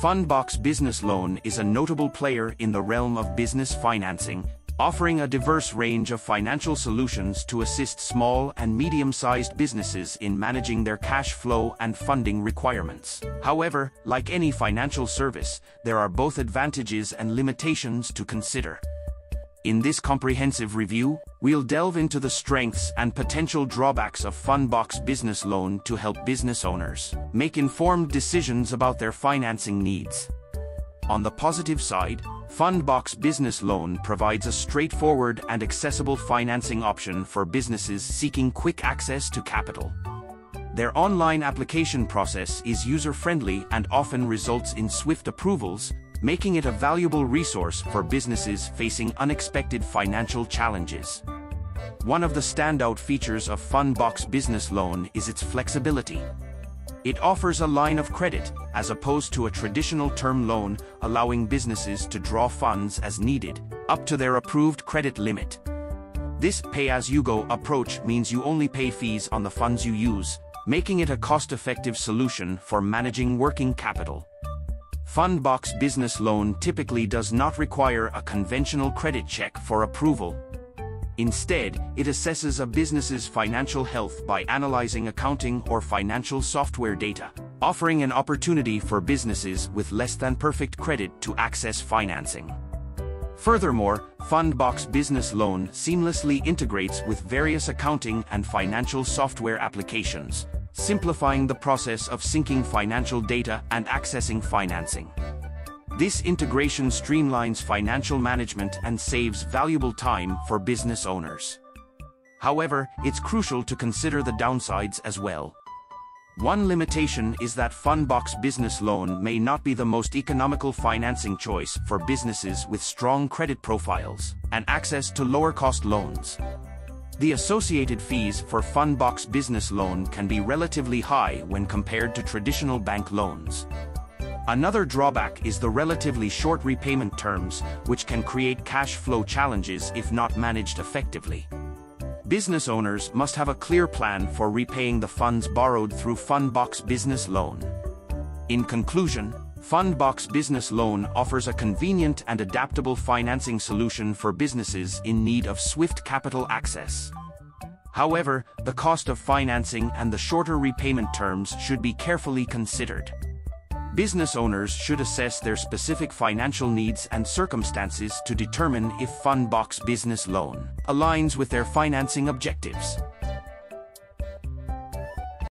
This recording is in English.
Fundbox Business Loan is a notable player in the realm of business financing, offering a diverse range of financial solutions to assist small and medium-sized businesses in managing their cash flow and funding requirements. However, like any financial service, there are both advantages and limitations to consider. In this comprehensive review, we'll delve into the strengths and potential drawbacks of Fundbox Business Loan to help business owners make informed decisions about their financing needs. On the positive side, Fundbox Business Loan provides a straightforward and accessible financing option for businesses seeking quick access to capital. Their online application process is user-friendly and often results in swift approvals, making it a valuable resource for businesses facing unexpected financial challenges. One of the standout features of Fundbox Business Loan is its flexibility. It offers a line of credit, as opposed to a traditional term loan, allowing businesses to draw funds as needed, up to their approved credit limit. This pay-as-you-go approach means you only pay fees on the funds you use, making it a cost-effective solution for managing working capital. Fundbox Business Loan typically does not require a conventional credit check for approval. Instead, it assesses a business's financial health by analyzing accounting or financial software data, offering an opportunity for businesses with less than perfect credit to access financing. Furthermore, Fundbox Business Loan seamlessly integrates with various accounting and financial software applications, simplifying the process of syncing financial data and accessing financing. This integration streamlines financial management and saves valuable time for business owners. However, it's crucial to consider the downsides as well. One limitation is that Fundbox Business Loan may not be the most economical financing choice for businesses with strong credit profiles and access to lower-cost loans. The associated fees for Fundbox Business Loan can be relatively high when compared to traditional bank loans. Another drawback is the relatively short repayment terms, which can create cash flow challenges if not managed effectively. Business owners must have a clear plan for repaying the funds borrowed through Fundbox Business Loan. In conclusion, Fundbox Business Loan offers a convenient and adaptable financing solution for businesses in need of swift capital access. However, the cost of financing and the shorter repayment terms should be carefully considered. Business owners should assess their specific financial needs and circumstances to determine if Fundbox Business Loan aligns with their financing objectives.